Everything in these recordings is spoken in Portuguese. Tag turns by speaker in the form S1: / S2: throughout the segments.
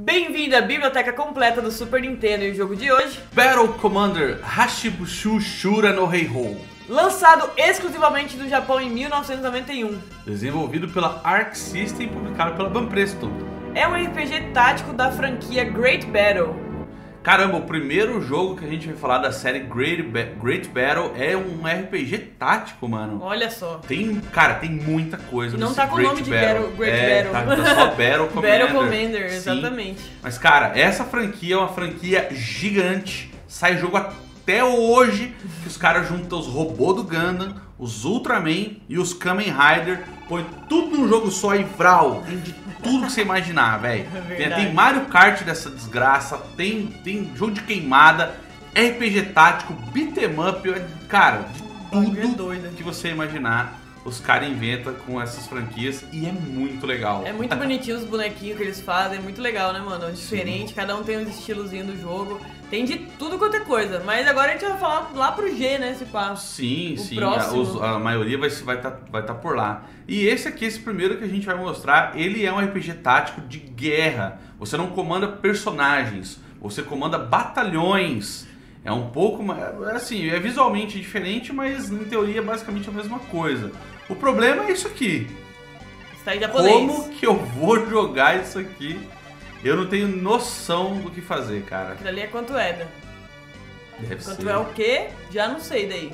S1: Bem-vindo à biblioteca completa do Super Nintendo e o jogo de hoje,
S2: Battle Commander Hashibushu Shura no Heihou.
S1: lançado exclusivamente do Japão em 1991.
S2: Desenvolvido pela Arc System e publicado pela Banpresto.
S1: É um RPG tático da franquia Great Battle.
S2: Caramba, o primeiro jogo que a gente vai falar da série Great, Ba- Great Battle é um RPG tático, mano.
S1: Olha só.
S2: Tem, cara, tem muita coisa
S1: E não tá com o nome de
S2: Battle.
S1: Battle- Great
S2: é,
S1: Battle.
S2: Tá, tá só Battle Commander.
S1: Battle Commander,
S2: Sim.
S1: exatamente.
S2: Mas, cara, essa franquia é uma franquia gigante. Sai jogo até hoje que os caras juntam os robôs do Gundam, os Ultraman e os Kamen Rider. Põe tudo num jogo só e vral. Tem de tudo que você imaginar, velho.
S1: É
S2: Tem, tem Mario Kart dessa desgraça, tem, tem jogo de queimada, RPG tático, beat'em up, cara, de
S1: é
S2: tudo
S1: doido.
S2: que você imaginar. Os caras inventam com essas franquias e é muito legal.
S1: É muito bonitinho os bonequinhos que eles fazem, é muito legal, né, mano? É diferente, cada um tem um estilozinho do jogo. Tem de tudo quanto é coisa. Mas agora a gente vai falar lá pro G, né, esse passo.
S2: Sim,
S1: O
S2: sim, a, os- a maioria vai estar vai tá, vai tá por lá. E esse aqui, esse primeiro que a gente vai mostrar, ele é um RPG tático de guerra. Você não comanda personagens, você comanda batalhões. É um pouco mais. Assim, é visualmente diferente, mas em teoria é basicamente a mesma coisa. O problema é isso aqui.
S1: Está em japonês.
S2: Como que eu vou jogar isso aqui? Eu não tenho noção do que fazer, cara.
S1: Aquilo ali é quanto é, né?
S2: Deve
S1: Quanto
S2: ser.
S1: é o quê? Já não sei daí.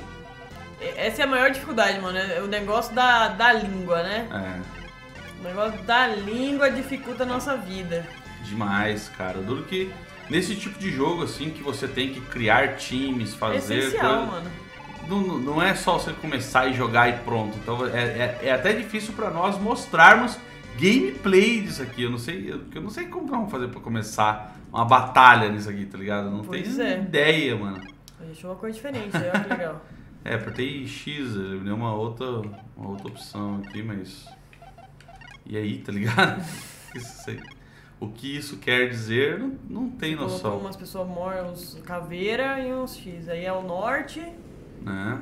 S1: Essa é a maior dificuldade, mano. É o negócio da, da língua, né?
S2: É.
S1: O negócio da língua dificulta a nossa vida.
S2: Demais, cara. Duro que nesse tipo de jogo, assim, que você tem que criar times,
S1: É
S2: fazer.
S1: essencial,
S2: coisa-
S1: mano.
S2: Não, não- é só você começar e jogar e pronto. Então é, é- é até difícil pra nós mostrarmos gameplay disso aqui. Eu não sei, eu, eu não sei como vamos fazer pra começar uma batalha nisso aqui, tá ligado? Não
S1: Pois
S2: tenho
S1: é.
S2: ideia, mano.
S1: Deixou uma cor diferente, olha que legal.
S2: É, apertei X, ele deu uma outra, uma outra opção aqui, mas. E aí, tá ligado? Isso aí- o que isso quer dizer, não, não tem
S1: Colocou
S2: noção.
S1: umas pessoas mortas, uns caveira e uns X. Aí é o norte.
S2: Né?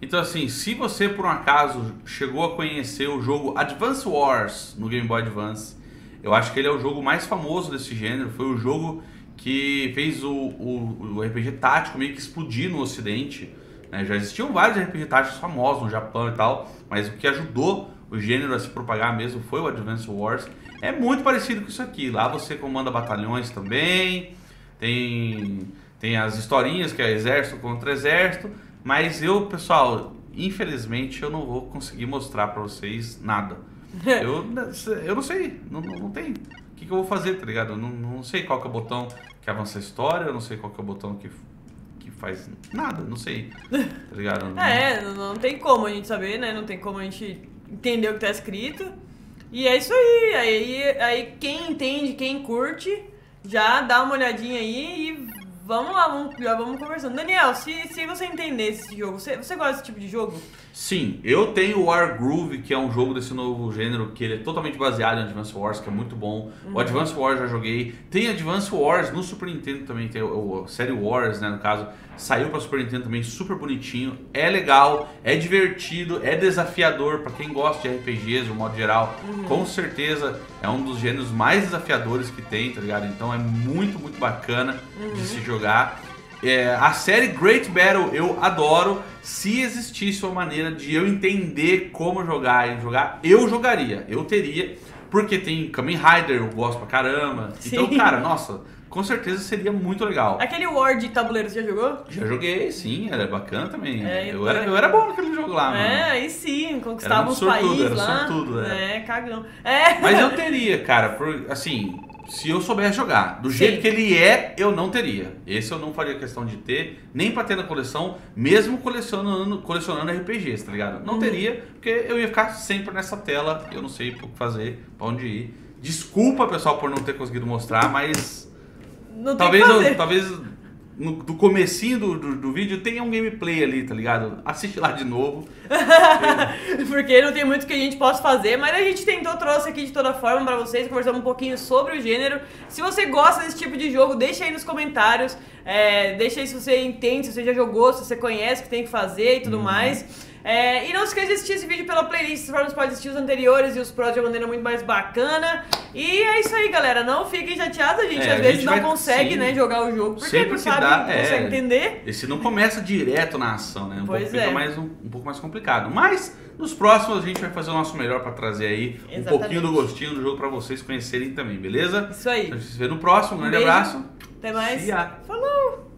S2: Então assim, se você por um acaso chegou a conhecer o jogo Advance Wars no Game Boy Advance, eu acho que ele é o jogo mais famoso desse gênero. Foi o jogo que fez o, o, o RPG tático meio que explodir no Ocidente. né? Já existiam vários RPG táticos famosos no Japão e tal, mas o que ajudou o gênero a se propagar mesmo foi o Advance Wars. É muito parecido com isso aqui. Lá você comanda batalhões também, tem, tem as historinhas que é exército contra exército, mas eu, pessoal, infelizmente eu não vou conseguir mostrar pra vocês nada. Eu, eu não sei, não, não, não tem. O que, que eu vou fazer, tá ligado? Eu não, não sei qual que é o botão que avança a história, eu não sei qual que é o botão que, que faz nada, não sei. Tá ligado? Não-
S1: É, não, não tem como a gente saber, né? Não tem como a gente entender o que tá escrito. E é isso aí. Aí, aí quem entende, quem curte, já dá uma olhadinha aí e vamos lá, vamos, já vamos conversando. Daniel, se, se você entender esse jogo, você, você gosta desse tipo de jogo?
S2: Sim, eu tenho o War Groove, que é um jogo desse novo gênero, que ele é totalmente baseado em Advance Wars, que é muito bom. O Advance Wars já joguei. Tem Advance Wars no Super Nintendo também, tem o, o série Wars, né, no caso. Saiu pra Super Nintendo também, super bonitinho. É legal, é divertido, é desafiador pra quem gosta de RPGs, de um modo geral. Com certeza é um dos gêneros mais desafiadores que tem, tá ligado? Então é muito, muito bacana de se jogar. É, a série Great Battle eu adoro. Se existisse uma maneira de eu entender como jogar e jogar, eu jogaria. Eu teria. Porque tem Kamen Rider, eu gosto pra caramba. Então,
S1: Sim.
S2: cara, nossa, com certeza seria muito legal.
S1: Aquele War de tabuleiro, você já jogou?
S2: Já joguei, sim, era bacana também.
S1: É,
S2: eu,
S1: então
S2: era,
S1: é.
S2: eu era bom naquele jogo lá,
S1: é,
S2: mano.
S1: aí sim, conquistava os
S2: sortudo,
S1: países
S2: era
S1: lá.
S2: sortudo, é.
S1: É, cagão. É.
S2: Mas eu teria, cara, por, assim, se eu soubesse jogar. Do
S1: Sim.
S2: jeito que ele é, eu não teria. Esse eu não faria questão de ter, nem pra ter na coleção, mesmo colecionando, colecionando RPGs, tá ligado?
S1: Uhum.
S2: Não teria, porque eu ia ficar sempre nessa tela, eu não sei o que fazer, pra onde ir. Desculpa, pessoal, por não ter conseguido mostrar, mas
S1: Não
S2: talvez eu, talvez no, do comecinho do, do, do vídeo tenha um gameplay ali, tá ligado? Assiste lá de novo.
S1: Porque não tem muito que a gente possa fazer, mas a gente tentou, trouxe aqui de toda forma pra vocês, conversamos um pouquinho sobre o gênero. Se você gosta desse tipo de jogo, deixa aí nos comentários, é, deixa aí se você entende, se você já jogou, se você conhece o que tem que fazer e tudo mais. É, e não esqueça de assistir esse vídeo pela playlist, você pode assistir os anteriores e os próximos de uma maneira muito mais bacana. E é isso aí, galera. Não fiquem chateados, a gente
S2: É,
S1: às
S2: a
S1: vezes
S2: gente
S1: não
S2: vai-
S1: consegue,
S2: sim.
S1: né, jogar o jogo, porque
S2: Sempre
S1: não
S2: que
S1: sabe,
S2: dá,
S1: não
S2: é.
S1: consegue entender.
S2: Esse não começa direto na ação, né? Um
S1: Pois
S2: pouco, fica
S1: é.
S2: mais, um, um pouco mais complicado. Mas nos próximos a gente vai fazer o nosso melhor pra trazer aí um
S1: Exatamente.
S2: pouquinho do gostinho do jogo pra vocês conhecerem também, beleza?
S1: Isso aí.
S2: Então a gente se vê no próximo. Um grande
S1: beijo.
S2: abraço.
S1: Até mais. Falou.